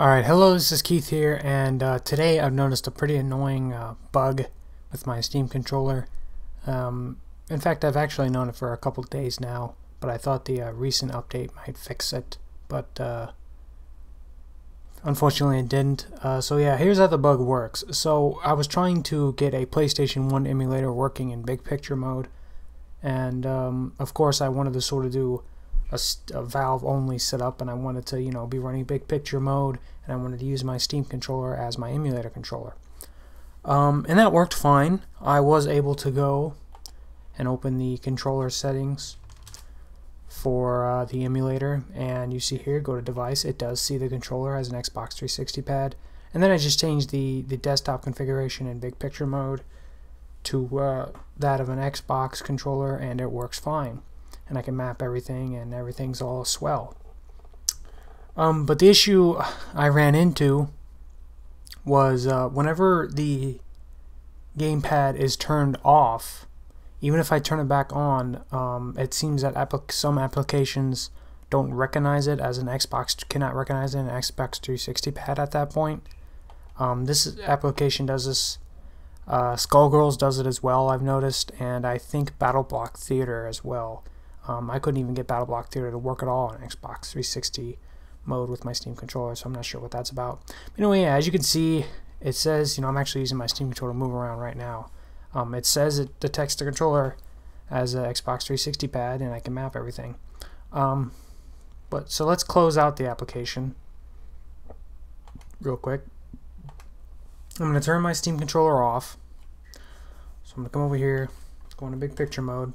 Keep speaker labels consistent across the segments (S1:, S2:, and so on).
S1: Alright, hello, this is Keith here, and uh, today I've noticed a pretty annoying uh, bug with my Steam controller. Um, in fact, I've actually known it for a couple days now, but I thought the uh, recent update might fix it, but uh, unfortunately it didn't. Uh, so yeah, here's how the bug works. So I was trying to get a PlayStation 1 emulator working in big picture mode, and um, of course I wanted to sort of do a, a, valve only setup and I wanted to you know be running big picture mode and I wanted to use my Steam controller as my emulator controller. Um, and that worked fine. I was able to go and open the controller settings for uh, the emulator and you see here go to device it does see the controller as an Xbox 360 pad and then I just changed the the desktop configuration in big picture mode to uh, that of an Xbox controller and it works fine and I can map everything and everything's all swell. Um, but the issue I ran into was uh, whenever the gamepad is turned off, even if I turn it back on, um, it seems that applic some applications don't recognize it as an Xbox, cannot recognize it an Xbox 360 pad at that point. Um, this application does this. Uh, Skullgirls does it as well, I've noticed, and I think BattleBlock Theater as well. Um, I couldn't even get BattleBlock Theater to work at all on Xbox 360 mode with my Steam controller, so I'm not sure what that's about. But anyway, yeah, as you can see, it says, you know, I'm actually using my Steam controller to move around right now. Um, it says it detects the controller as an Xbox 360 pad, and I can map everything. Um, but so let's close out the application real quick. I'm going to turn my Steam controller off. So I'm going to come over here, go into big picture mode.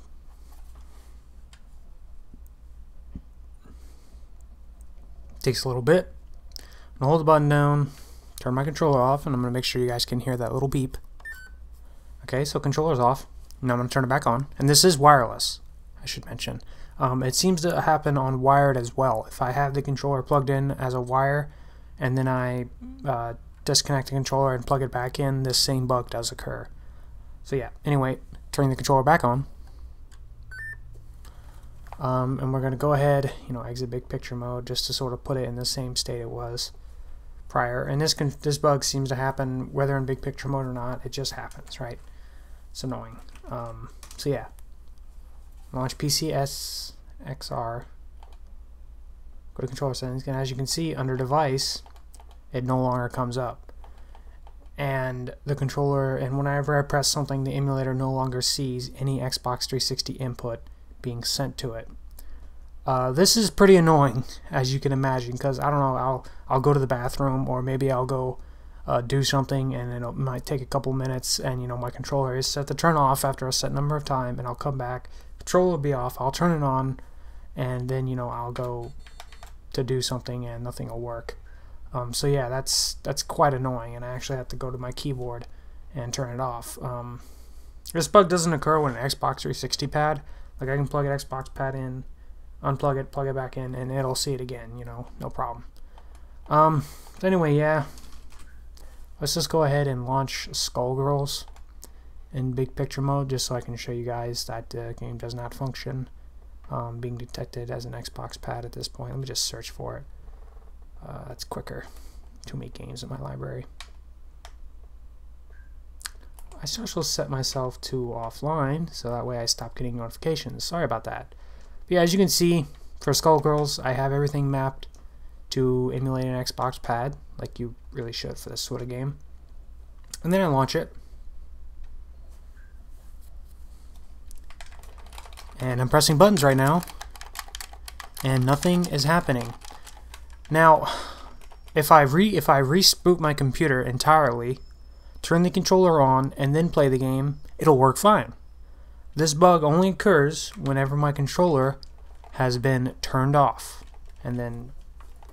S1: Takes a little bit. I'm gonna hold the button down, turn my controller off, and I'm to make sure you guys can hear that little beep. Okay, so controller's off. Now I'm to turn it back on. And this is wireless, I should mention. Um, it seems to happen on wired as well. If I have the controller plugged in as a wire, and then I uh, disconnect the controller and plug it back in, this same bug does occur. So yeah, anyway, turning the controller back on. Um, and we're going to go ahead, you know, exit big picture mode just to sort of put it in the same state it was prior. And this this bug seems to happen whether in big picture mode or not. It just happens, right? It's annoying. Um, so yeah, launch PCS XR. Go to controller settings, and as you can see under device, it no longer comes up. And the controller, and whenever I press something, the emulator no longer sees any Xbox 360 input being sent to it. Uh, this is pretty annoying, as you can imagine, because I don't know, I'll I'll go to the bathroom or maybe I'll go uh, do something and it might take a couple minutes, and you know my controller is set to turn off after a set number of time, and I'll come back, controller will be off, I'll turn it on, and then you know I'll go to do something and nothing will work. Um, so yeah, that's that's quite annoying, and I actually have to go to my keyboard and turn it off. Um, this bug doesn't occur with an Xbox 360 pad. Like I can plug an Xbox pad in, unplug it, plug it back in, and it'll see it again, you know, no problem. Um, anyway, yeah. Let's just go ahead and launch Skullgirls in big picture mode just so I can show you guys that the game does not function um, being detected as an Xbox pad at this point. Let me just search for it. Uh, that's quicker. Too many games in my library. I should set myself to offline so that way I stop getting notifications. Sorry about that. But yeah, as you can see, for Skullgirls, I have everything mapped to emulate an Xbox pad, like you really should for this sort of game. And then I launch it. And I'm pressing buttons right now. And nothing is happening. Now, if I re if I respoot my computer entirely, turn the controller on, and then play the game, it'll work fine. This bug only occurs whenever my controller has been turned off and then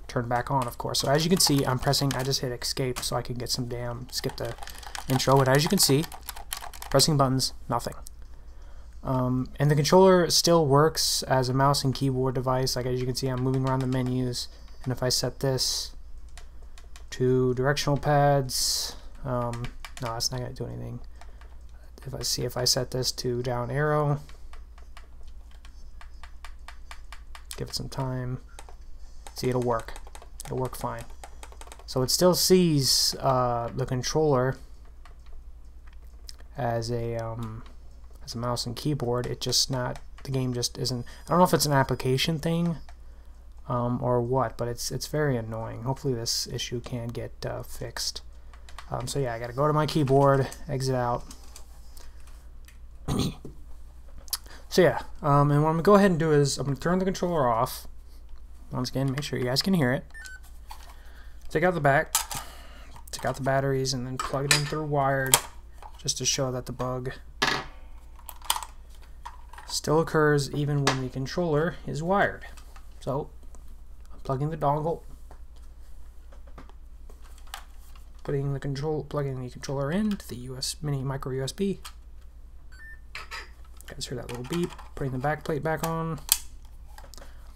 S1: turned back on, of course. So as you can see, I'm pressing, I just hit escape so I can get some damn, skip the intro, but as you can see, pressing buttons, nothing. Um, and the controller still works as a mouse and keyboard device. Like as you can see, I'm moving around the menus, and if I set this to directional pads, um, no, it's not going to do anything. If I see if I set this to down arrow, give it some time. See, it'll work. It'll work fine. So it still sees uh, the controller as a um, as a mouse and keyboard. It just not the game just isn't. I don't know if it's an application thing um, or what, but it's it's very annoying. Hopefully this issue can get uh, fixed. Um, so yeah, I gotta go to my keyboard, exit out. so yeah, um, and what I'm gonna go ahead and do is I'm gonna turn the controller off. Once again, make sure you guys can hear it. Take out the back, take out the batteries, and then plug it in through wired, just to show that the bug still occurs even when the controller is wired. So, I'm plugging the dongle, putting the control, plugging the controller into the US mini micro USB. Guys hear that little beep? Putting the back plate back on.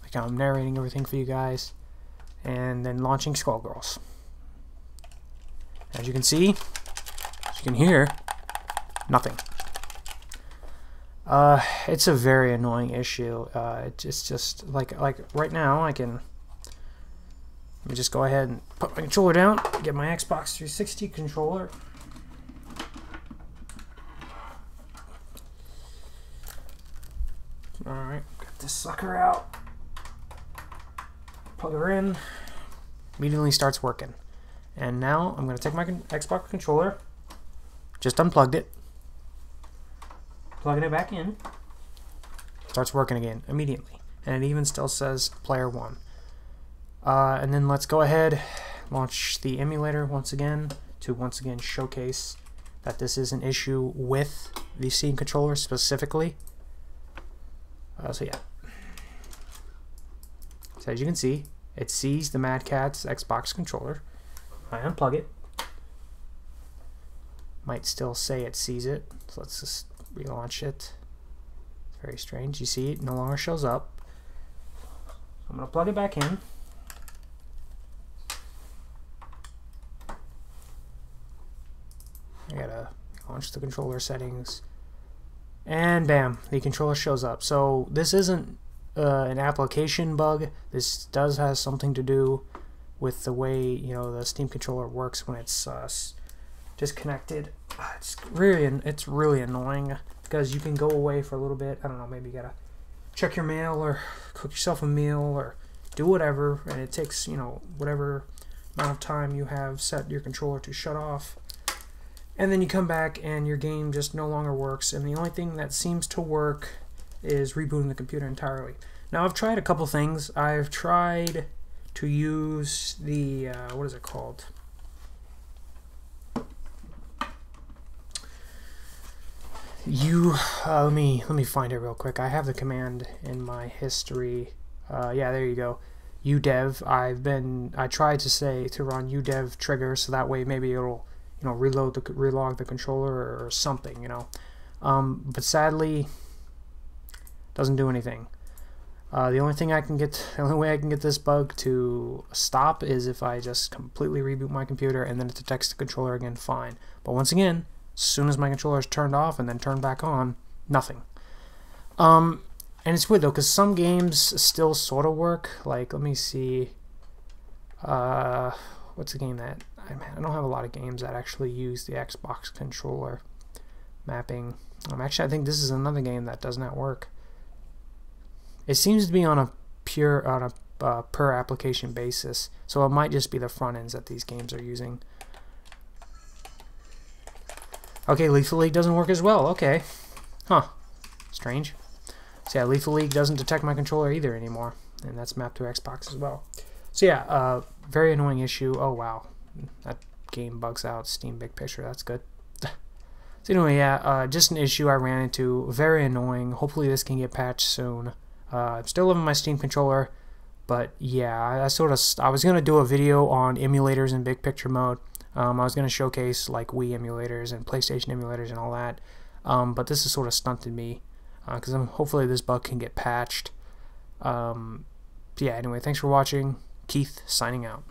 S1: Like I'm narrating everything for you guys, and then launching Skullgirls. As you can see, as you can hear, nothing. Uh, it's a very annoying issue. Uh, it's just like like right now I can let me just go ahead and put my controller down, get my Xbox 360 controller. Alright, got this sucker out. Plug her in. Immediately starts working. And now I'm going to take my Xbox controller, just unplugged it, plugging it back in, starts working again immediately. And it even still says player one. Uh, and then let's go ahead, launch the emulator once again to once again showcase that this is an issue with the Steam controller specifically. Uh, so yeah. So as you can see, it sees the Mad Catz Xbox controller. I unplug it. Might still say it sees it. So let's just relaunch it. It's very strange. You see it no longer shows up. I'm to plug it back in. I gotta launch the controller settings. And bam, the controller shows up. So this isn't uh, an application bug. This does have something to do with the way you know the Steam controller works when it's uh, disconnected. Ah, it's really it's really annoying because you can go away for a little bit. I don't know, maybe you gotta check your mail or cook yourself a meal or do whatever, and it takes you know whatever amount of time you have set your controller to shut off. And then you come back and your game just no longer works, and the only thing that seems to work is rebooting the computer entirely. Now I've tried a couple things. I've tried to use the uh, what is it called? You uh, let me let me find it real quick. I have the command in my history. Uh, yeah, there you go. udev. I've been I tried to say to run udev trigger so that way maybe it'll you know reload the relog the controller or, something you know. Um, but sadly, doesn't do anything. Uh, the only thing I can get, the only way I can get this bug to stop is if I just completely reboot my computer and then it detects the controller again, fine. But once again, as soon as my controller is turned off and then turned back on, nothing. Um, and it's weird though, because some games still sort of work. Like, let me see. Uh, what's the game that I don't have a lot of games that actually use the Xbox controller mapping. Um, actually, I think this is another game that does not work. It seems to be on a pure on a uh, per application basis, so it might just be the front ends that these games are using. Okay, Lethal League doesn't work as well. Okay, huh? Strange. So yeah, Lethal League doesn't detect my controller either anymore, and that's mapped to Xbox as well. So yeah, uh, very annoying issue. Oh wow, that game bugs out. Steam Big Picture. That's good. so anyway, yeah, uh, just an issue I ran into. Very annoying. Hopefully this can get patched soon. Uh, I'm still loving my Steam controller, but yeah, I, I sort of I was gonna do a video on emulators in big picture mode. Um, I was gonna showcase like Wii emulators and PlayStation emulators and all that, um, but this has sort of stunted me because uh, hopefully this bug can get patched. Um, yeah. Anyway, thanks for watching. Keith signing out.